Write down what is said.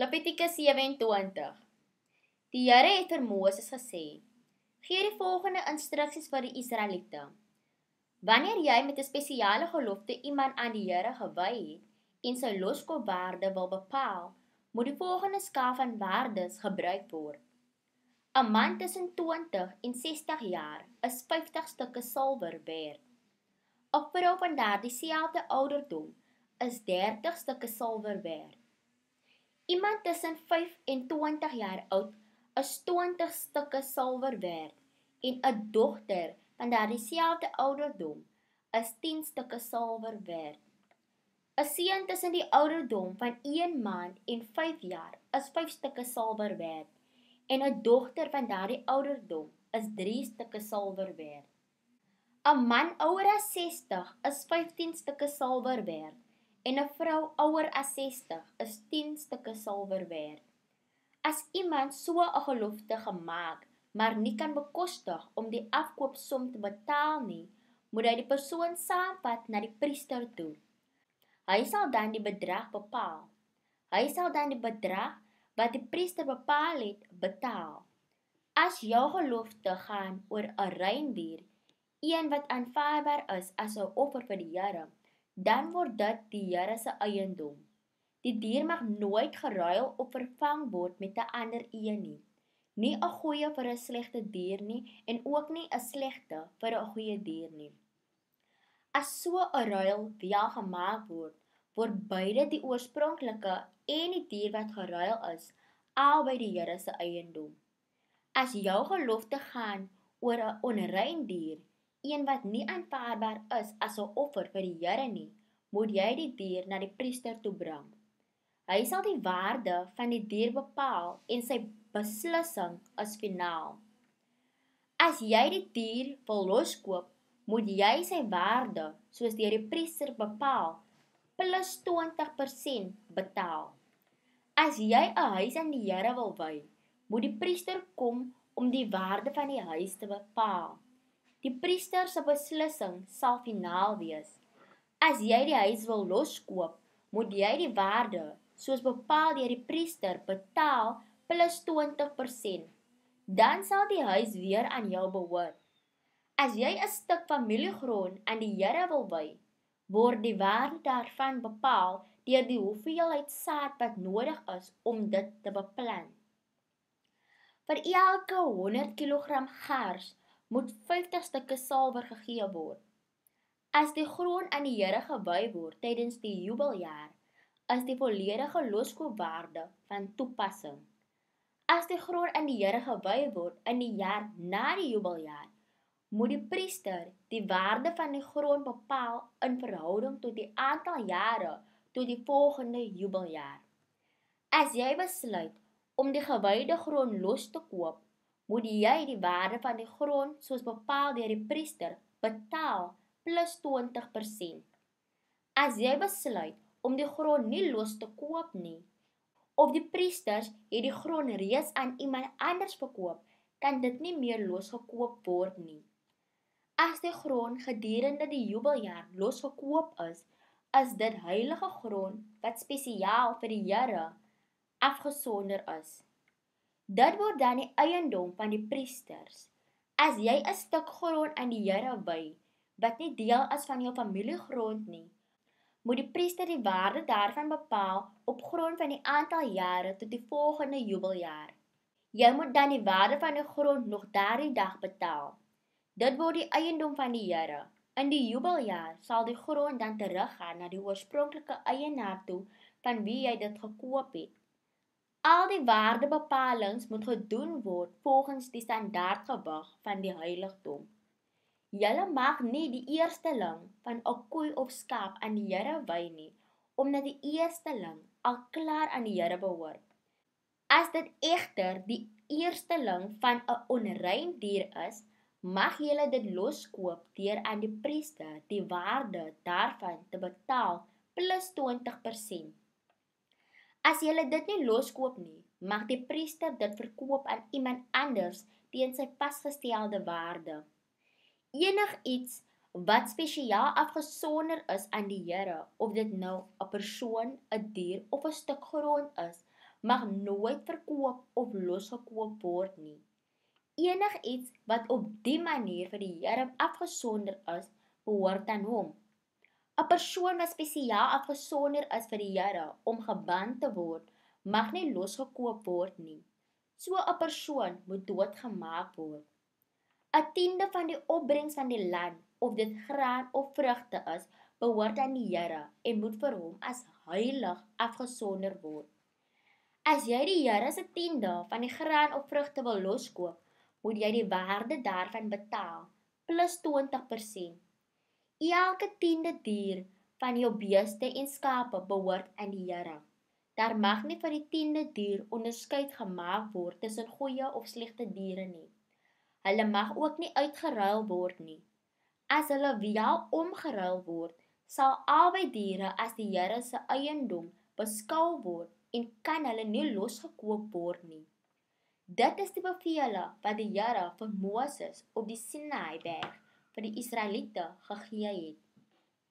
Levitikus 27 Die Here het vir Moses gesê: Gee die volgende instruksies vir die Israeliete. Wanneer jy met 'n spesiale gelofte iemand aan die Here gewy het en sy loskopwaarde wil bepaal, moet die volgende skaal van waardes gebruik word. 'n Man tussen 20 en 60 jaar is 50 stukke silwer werd. 'n Vrou van daardie selfde ouderdom is 30 stukke silwer werd. Iemand tussen 5 en 20 jaar oud is 20 stukke silwer werd en 'n dogter van daardie selfde ouderdom is 10 stukke silwer werd. 'n Seun tussen die ouderdom van 1 maand en 5 jaar is 5 stukke silwer werd en 'n dogter van daardie ouderdom is 3 stukke silwer werd. 'n Man ouer as 60 is 15 stukke silwer werd en 'n vrou ouer as 60 is 10 stukke silwer werd. As iemand so 'n gelofte gemaak, maar nie kan bekostig om die afkoopsom te betaal nie, moet hy die persoon saamvat na die priester toe. Hy sal dan die bedrag bepaal. Hy sal dan die bedrag wat die priester bepaal het, betaal. As jou gelofte gaan oor 'n reindier, een wat aanvaarbaar is as 'n offer vir die Here, dan word dit die Here se eiendom. Die dier mag nooit geruil of vervang word met 'n ander een nie. Nie 'n goeie vir 'n slegte dier nie en ook nie 'n slegte vir 'n goeie dier nie. As so 'n ruil wel gemaak word, word beide die oorspronklike en die dier wat geruil is, albei die Here se eiendom. As jou gelofte gaan oor 'n onrein dier, een wat nie aanvaarbaar is as 'n offer vir die Here nie, moet jy die dier na die priester toe bring. Hy sal die waarde van die dier bepaal en sy beslissing is finaal. As jy die dier wil loskoop, moet jy sy waarde, soos deur die priester bepaal, plus 20% betaal. As jy 'n huis aan die Here wil wy, moet die priester kom om die waarde van die huis te bepaal. Die priester se beslissing sal finaal wees. As jy die huis wil loskoop, moet jy die waarde, soos bepaal deur die priester, betaal plus 20%. Dan sal die huis weer aan jou behoort. As jy 'n stuk familiegrond aan die Here wil wy, word die waarde daarvan bepaal deur die hoeveelheid saad wat nodig is om dit te beplant. Vir elke 100 kg gars moet 50 stukke silwer gegee word. As die grond aan die Here gewy word tydens die jubeljaar, is die volledige loskoopwaarde van toepassing. As die grond aan die Here gewy word in die jaar na die jubeljaar, moet die priester die waarde van die grond bepaal in verhouding tot die aantal jare tot die volgende jubeljaar. As jy besluit om die gewyde grond los te koop, moet jy die waarde van die grond soos bepaal deur die priester betaal plus 20%. As jy besluit om die grond nie los te koop nie of die priesters het die grond reeds aan iemand anders verkoop, kan dit nie meer losgekoop word nie. As die grond gedurende die jubeljaar losgekoop is, is dit heilige grond wat spesiaal vir die Here afgesonder is. Dit word dan die eiendom van die priesters. As jy 'n stuk grond aan die Here wy wat nie deel is van jou familiegrond nie, moet die priester die waarde daarvan bepaal op grond van die aantal jare tot die volgende jubeljaar. Jy moet dan die waarde van die grond nog daardie dag betaal. Dit word die eiendom van die Here. In die jubeljaar sal die grond dan teruggaan na die oorspronklike eienaar toe van wie jy dit gekoop het. Al die waardebepalings moet gedoen word volgens die standaardgewig van die heiligdom. Julle mag nie die eersteling van 'n koei of skaap aan die Here wy nie, omdat die eersteling al klaar aan die Here behoort. As dit egter die eersteling van 'n onrein dier is, mag julle dit loskoop deur aan die priester die waarde daarvan te betaal plus 20%. As jy dit nie loskoop nie, mag die priester dit verkoop aan iemand anders teen sy vasgestelde waarde. Enigiets wat spesiaal afgesonder is aan die Here, of dit nou 'n persoon, 'n dier of 'n stuk grond is, mag nooit verkoop of losgekoop word nie. Enigiets wat op die manier vir die Here afgesonder is, behoort aan hom. 'n Persoon wat spesiaal afgesonder is vir die Here om geband te word, mag nie losgekoop word nie. So 'n persoon moet doodgemaak word. 'n Tiende van die opbrengs van die land, of dit graan of vrugte is, behoort aan die Here en moet vir hom as heilig afgesonder word. As jy die Here se tiende van die graan of vrugte wil loskoop, moet jy die waarde daarvan betaal plus 20%. Elke tiende dier van jou beeste en skape behoort aan die Here. Daar mag nie vir die tiende dier onderskeid gemaak word tussen goeie of slegte diere nie. Hulle mag ook nie uitgeruil word nie. As hulle wel omgeruil word, sal albei diere as die Here se eiendom beskou word en kan hulle nie losgekoop word nie. Dit is die bevele wat die Here vir Moses op die Sinaïberg vir die Israeliete gegee het.